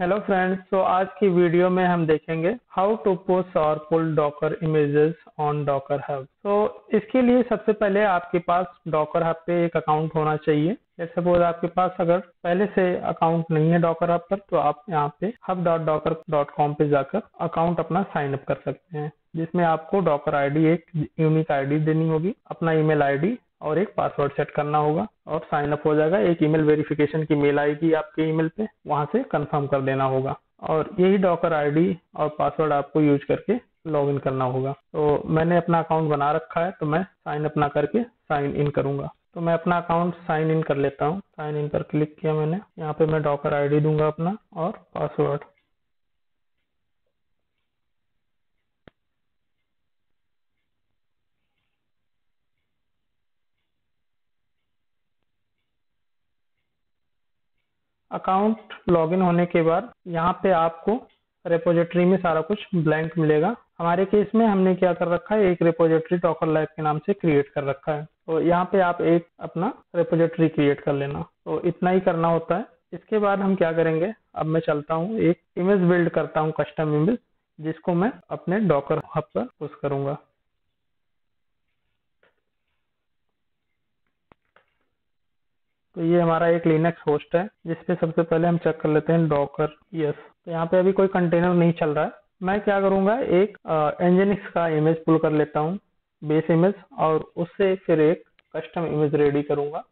Hello friends तो आज की वीडियो में हम देखेंगे हाउ टू पुश और pull docker images on docker hub तो इसके लिए सबसे पहले आपके पास डॉकर हब पे एक अकाउंट होना चाहिए। जैसे बोल आपके पास अगर पहले से अकाउंट नहीं है डॉकर हब पर तो आप यहाँ पे hub dot docker dot com पे जाकर अकाउंट अपना साइन अप कर सकते हैं। जिसमें आपको डॉकर आईडी एक यूनिक आईडी देनी होगी, अपना ईमेल आईडी और एक पासवर्ड सेट करना होगा और साइन अप हो जाएगा। एक ईमेल वेरिफिकेशन की मेल आएगी आपके ईमेल पे, वहाँ से कंफर्म कर देना होगा। और यही डॉकर आईडी और पासवर्ड आपको यूज़ करके लॉगिन करना होगा। तो मैंने अपना अकाउंट बना रखा है तो मैं साइन अप ना करके साइन इन करूँगा। तो मैं अपना अकाउंट साइन इन कर लेता हूँ। साइन इन पर क्लिक किया मैंने। यहाँ पे मैं डॉकर आईडी दूँगा अपना और पासवर्ड अकाउंट लॉगिन होने के बाद यहाँ पे आपको रिपोजिटरी में सारा कुछ ब्लैंक मिलेगा। हमारे केस में हमने क्या कर रखा है? एक रिपोजिटरी टॉकर लैब के नाम से क्रिएट कर रखा है। तो यहाँ पे आप एक अपना रिपोजिटरी क्रिएट कर लेना। तो इतना ही करना होता है। इसके बाद हम क्या करेंगे? अब मैं चलता हूँ। एक इमेज बिल्ड करता हूँ कस्टम इमेज जिसको मैं अपने डॉकर हब पर पुश करूँगा। तो ये हमारा एक लिनक्स होस्ट है, जिसपे सबसे पहले हम चेक कर लेते हैं डॉकर यस तो यहाँ पे अभी कोई कंटेनर नहीं चल रहा है। मैं क्या करूँगा, एक एंजेनिक्स का इमेज पुल कर लेता हूँ बेस इमेज और उससे फिर एक कस्टम इमेज रेडी करूँगा,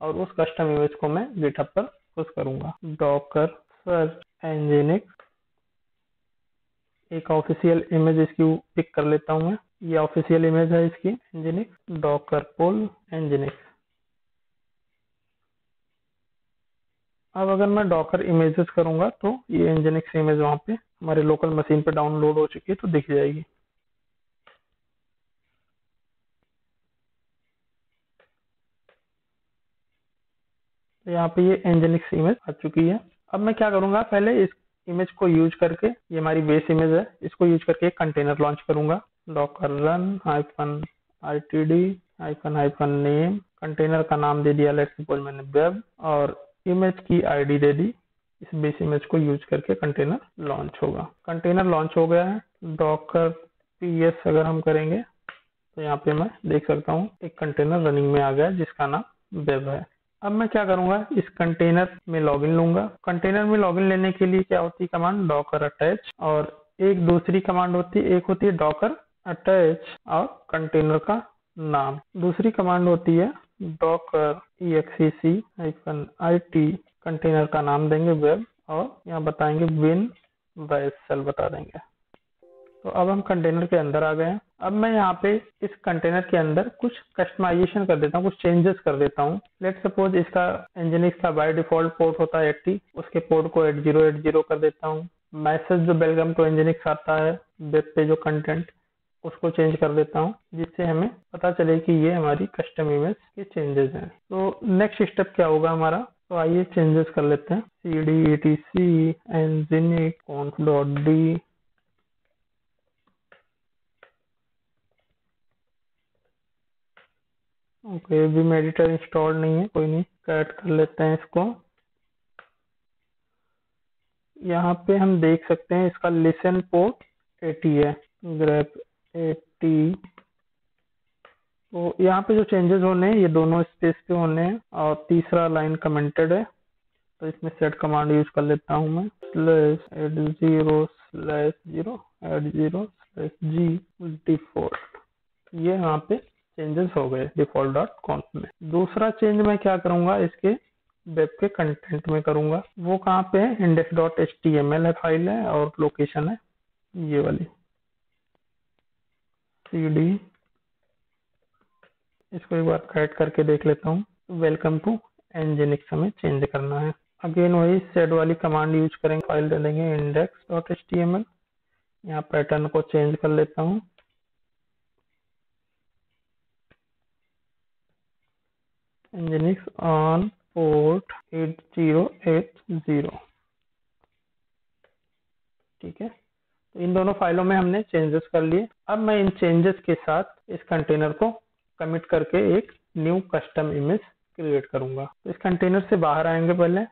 और उस कस्टम इमेज को मैं गिटहब पर पुश करूँगा। डॉकर सर्च एंजेनिक्स एक ऑफिशियल इमेज इसकी पिक कर लेता हूँ मैं। ये ऑफिशियल इमेज है इसकी एंजेनिक्स डॉकर पुल एंजेनिक्स अब अगर मैं डॉकर इमेजेस करूँगा तो ये इंजनिक्स इमेज वहाँ पे हमारे लोकल मशीन पे डाउनलोड हो चुकी है तो दिख जाएगी। तो यहाँ पे ये एंजेनिक्स इमेज आ चुकी है। अब मैं क्या करूँगा, पहले इस इमेज को यूज़ करके, ये हमारी बेस इमेज है, इसको यूज़ करके एक कंटेनर लॉन्च करूँगा। Docker run hyphen I T D hyphen hyphen name container का नाम दे दिया सपोज़ मैंने वेब और इमेज की आईडी दे दी। इस बेस इमेज को यूज़ करके कंटेनर लॉन्च होगा। कंटेनर लॉन्च हो गया है। डॉकर पीएस अगर हम करेंगे तो यहाँ पे मैं देख सकता हूँ, एक कंटेनर रनिंग में आ गया जिसका नाम वेब है। अब मैं क्या करूँगा? इस कंटेनर में लॉगिन लूँगा। कंटेनर में लॉगिन लेने के लिए क्या होती है कमांड डॉकर अटैच और एक दूसरी कमांड होती है एक होती है डॉकर अटैच और कंटेनर का नाम। दूसरी कमांड होती है आई टी कंटेनर का नाम देंगे वेब और यहाँ बताएँगे विन सेल बता देंगे। तो अब हम कंटेनर के अंदर आ गए हैं। अब मैं यहाँ पे इस कंटेनर के अंदर कुछ कस्टमाइजेशन कर देता हूँ, कुछ चेंजेस कर देता हूँ। लेट सपोज़ इसका इंजीनिक्स का बाय डिफ़ॉल्ट पोर्ट होता है एट्टी उसके पोर्ट को एट ज़ीरो एट ज़ीरो कर देता हूँ। मैसेज जो वेलकम टू इंजीनिक्स आता है वेब पे जो कंटेंट उसको चेंज कर देता हूँ, जिससे हमें पता चले कि ये हमारी कस्टम इमेज के चेंजेस हैं। तो नेक्स्ट स्टेप क्या होगा हमारा? तो आइए चेंजेस कर लेते हैं। C D A T C nginx conf dot D okay, अभी मेडिटर इंस्टॉल नहीं है, कोई नहीं कैट कर लेते हैं इसको। यहाँ पे हम देख सकते हैं इसका लिसन पोर्ट एटी है। Grep eighty. तो यहाँ पे जो चेंजेस होने हैं, ये दोनों स्पेस पे होने हैं और तीसरा लाइन कमेंटेड है। तो इसमें सेट कमांड यूज़ कर लेता हूँ मैं। Slash eight zero slash zero eight zero slash G default ये यहाँ पे चेंजेस हो गए डिफ़ॉल्ट डॉट कॉन्फ में। दूसरा चेंज मैं क्या करूँगा? इसके वेब के कंटेंट में करूँगा। वो कहाँ पे है? Index dot H T M L है फ़ाइल है और लोकेशन है ये वाली। सी डी इसको एक बार करेक्ट करके देख लेता हूँ। वेलकम टू एनजेनिक्स हमें चेंज करना है। अगेन वही सेड वाली कमांड यूज़ करेंगे। फ़ाइल दे देंगे index dot H T M L यहाँ पैटर्न को चेंज कर लेता हूँ। Nginx on port eight zero eight zero ठीक है? इन दोनों फाइलों में हमने चेंजेस कर लिए। अब मैं इन चेंजेस के साथ इस कंटेनर को कमिट करके एक न्यू कस्टम इमेज क्रिएट करूँगा। इस कंटेनर से बाहर आएँगे पहले।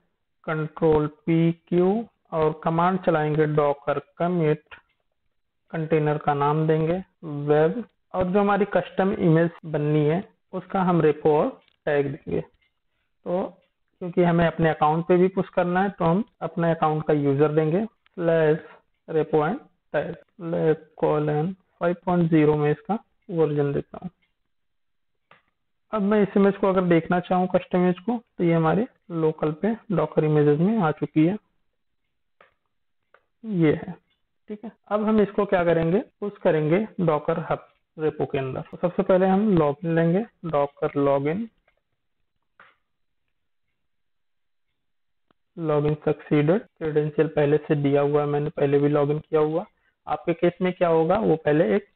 कंट्रोल पी क्यू और कमांड चलाएँगे डॉकर कमिट कंटेनर का नाम देंगे वेब और जो हमारी कस्टम इमेज बननी है, उसका हम रेपो और टैग देंगे। तो क्योंकि हमें अपने अकाउंट पे भी पुश करना है तो हम अपने अकाउंट का यूज़र देंगे। Slash repo and tag late colon 5.0 में इसका वर्जन देता हूँ। अब मैं इस इमेज को अगर देखना चाहूँ कस्टम इमेज को तो ये हमारे लोकल पे डॉकर इमेजेस में आ चुकी है। ये है, ठीक है? अब हम इसको क्या करेंगे? पुश करेंगे डॉकर हब रेपो के अंदर। तो सबसे पहले हम लॉगिन लेंगे docker login login succeeded credential पहले से दिया हुआ है, मैंने पहले भी लॉगिन किया हुआ। आपके केस में क्या होगा? वो पहले एक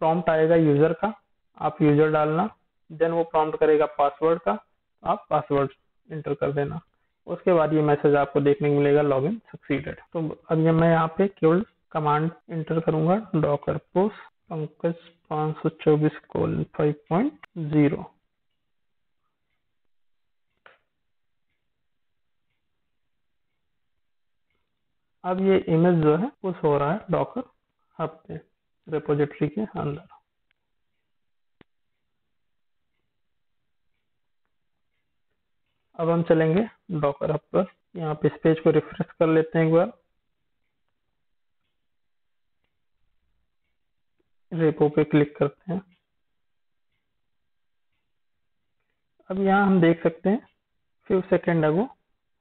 प्रॉम्प्ट आएगा यूज़र का। आप यूज़र डालना देन वो प्रॉम्प्ट करेगा पासवर्ड का। आप पासवर्ड इंटर कर देना। उसके बाद ये मैसेज आपको देखने को मिलेगा लॉग इन सक्सीडेड तो अब ये मैं यहाँ पे केवल कमांड इंटर करूँगा डॉकर पुश पंकज पाँच सौ चौबीस कोल फाइव पॉइंट ज़ीरो अब ये इमेज जो है पुश हो रहा है डॉकर हब पे रिपोजिटरी के अंदर। अब हम चलेंगे डॉकर हब पर। यहाँ पे इस पेज को रिफ्रेश कर लेते हैं एक बार। रेपो पे क्लिक करते हैं। अब यहाँ हम देख सकते हैं फ्यू सेकेंड अगो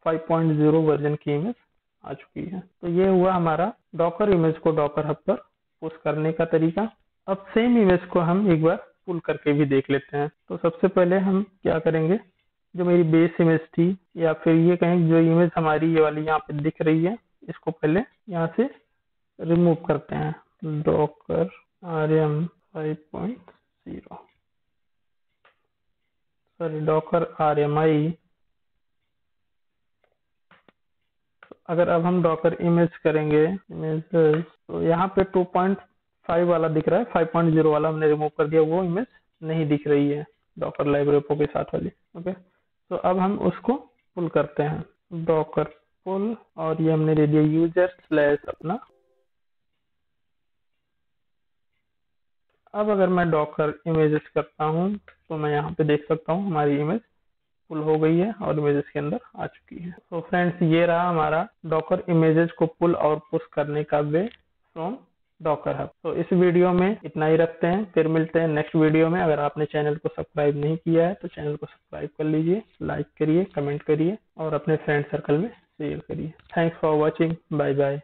5.0 वर्जन की इमेज आ चुकी है। तो ये हुआ हमारा डॉकर इमेज को डॉकर हब पर पुश करने का तरीका। अब सेम इमेज को हम एक बार पुल करके भी देख लेते हैं। तो सबसे पहले हम क्या करेंगे? जो मेरी बेस इमेज थी, या फिर ये कहें जो इमेज हमारी ये वाली यहाँ पे दिख रही है, इसको पहले यहाँ से रिमूव करते हैं। Docker R M five point zero sorry docker R M I अगर अब हम डॉकर इमेज करेंगे इमेज तो यहाँ पे 2.5 वाला दिख रहा है 5.0 वाला हमने रिमूव कर दिया, वो इमेज नहीं दिख रही है डॉकर लाइब्रेरी के साथ वाली ओके तो अब हम उसको पुल करते हैं। डॉकर पुल और ये हमने दे दिया यूज़र स्लैश अपना। अब अगर मैं डॉकर इमेजेस करता हूँ तो मैं यहाँ पे देख सकता हूँ हमारी इमेज पुल हो गई है और इमेजेस के अंदर आ चुकी है। तो फ्रेंड्स ये रहा हमारा डॉकर इमेजेस को पुल और पुश करने का वे फ्रॉम डॉकर हब तो इस वीडियो में इतना ही रखते हैं। फिर मिलते हैं नेक्स्ट वीडियो में। अगर आपने चैनल को सब्सक्राइब नहीं किया है तो चैनल को सब्सक्राइब कर लीजिए लाइक करिए कमेंट करिए और अपने फ्रेंड सर्कल में शेयर करिए। Thanks for watching bye bye